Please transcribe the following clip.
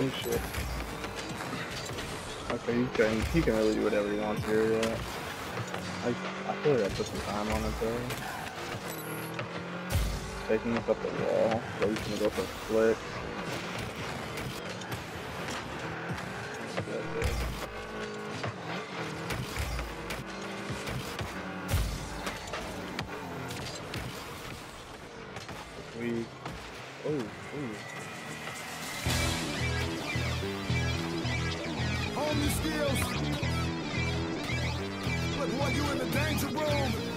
Okay, he can he can really do whatever he wants here. Yeah. I I feel like I put some time on it though. Taking us up the wall, so he's gonna go for flick. We oh ooh. Your skills. You in the danger room.